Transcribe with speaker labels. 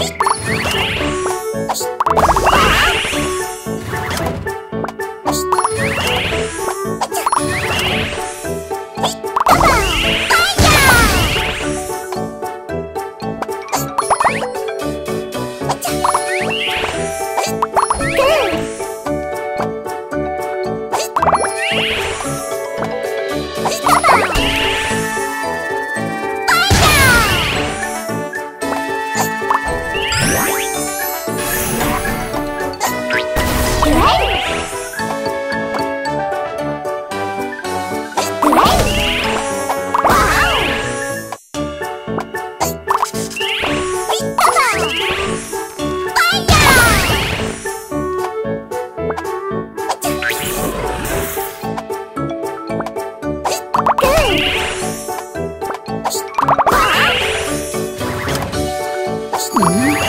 Speaker 1: Oh! クリア